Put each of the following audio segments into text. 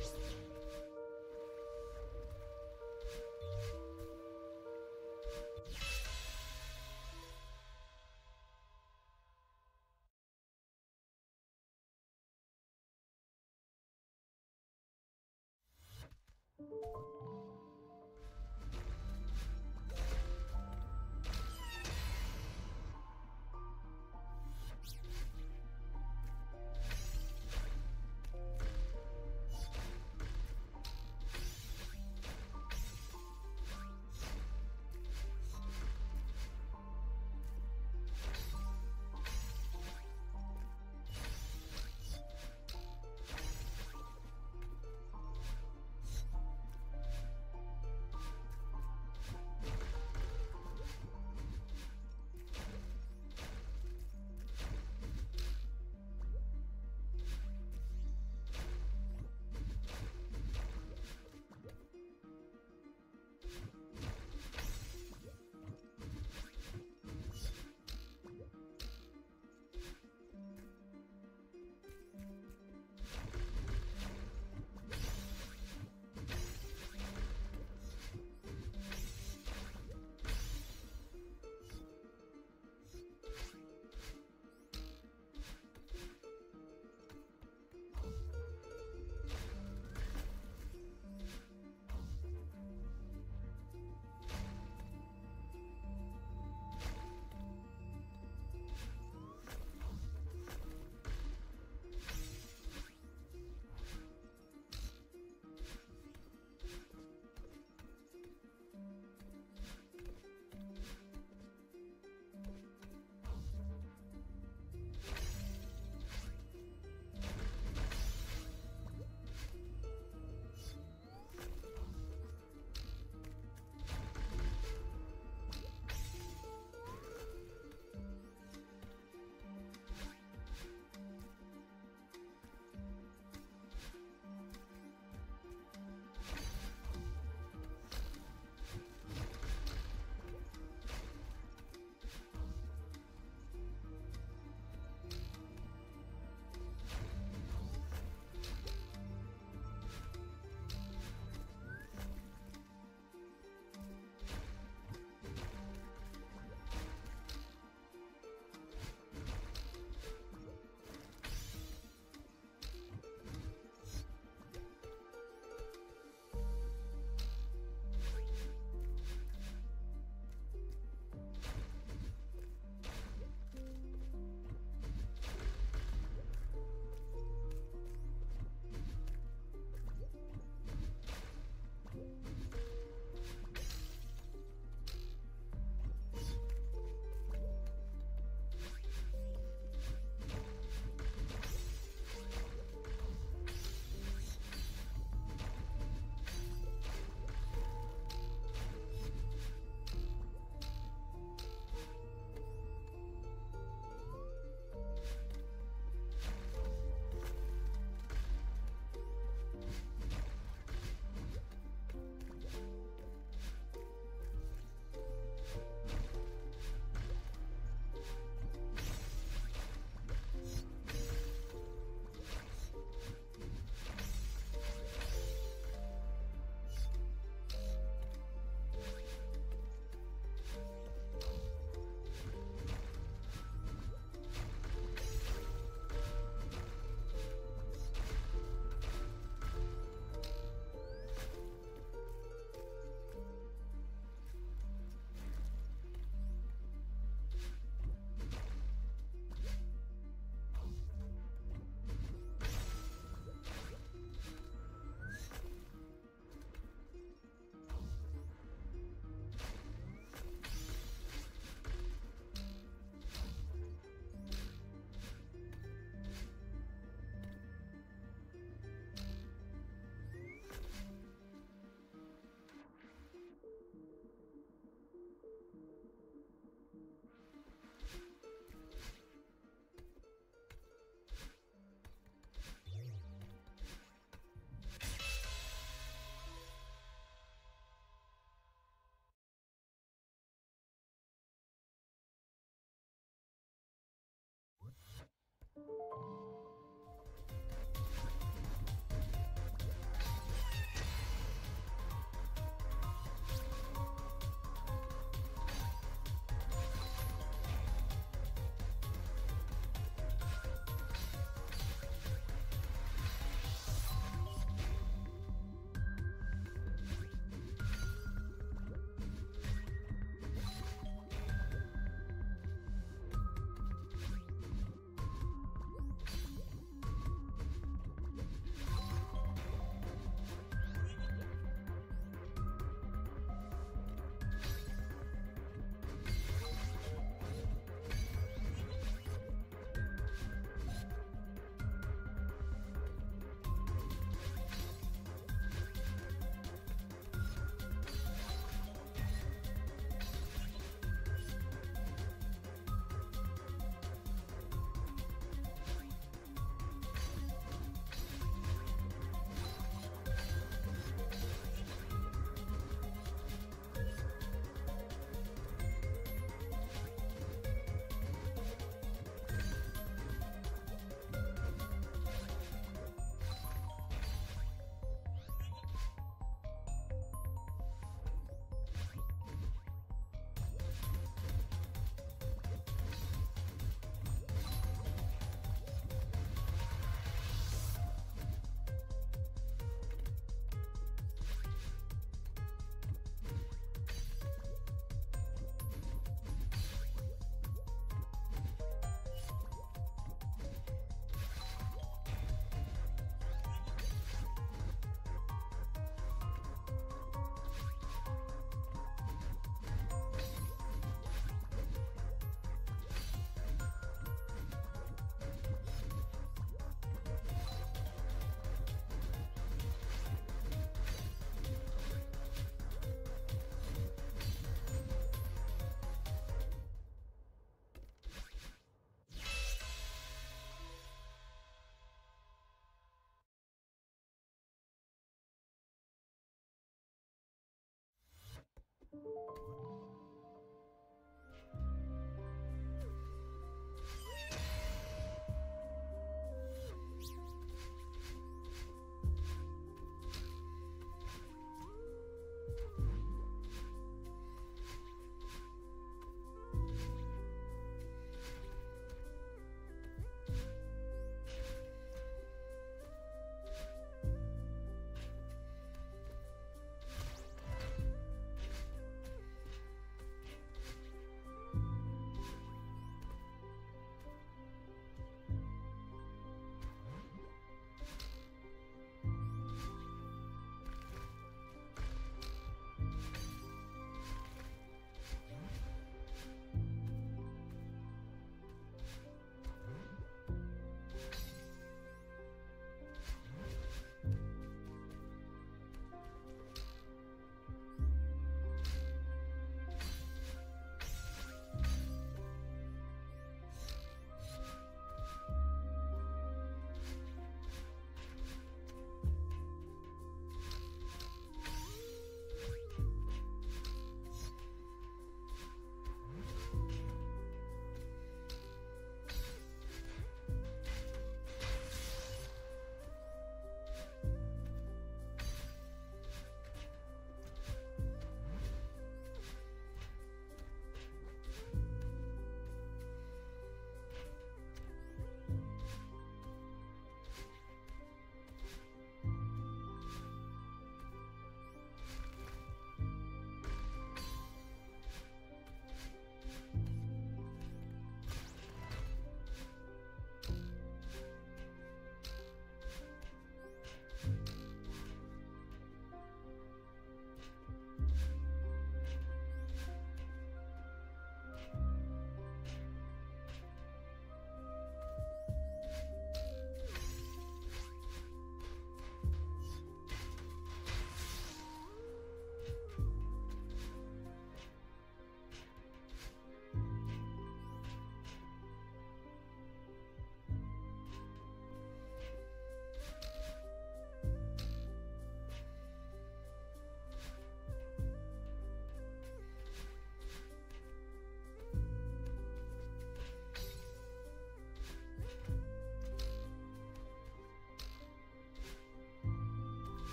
you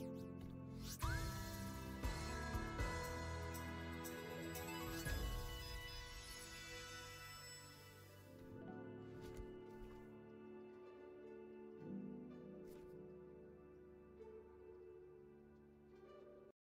you.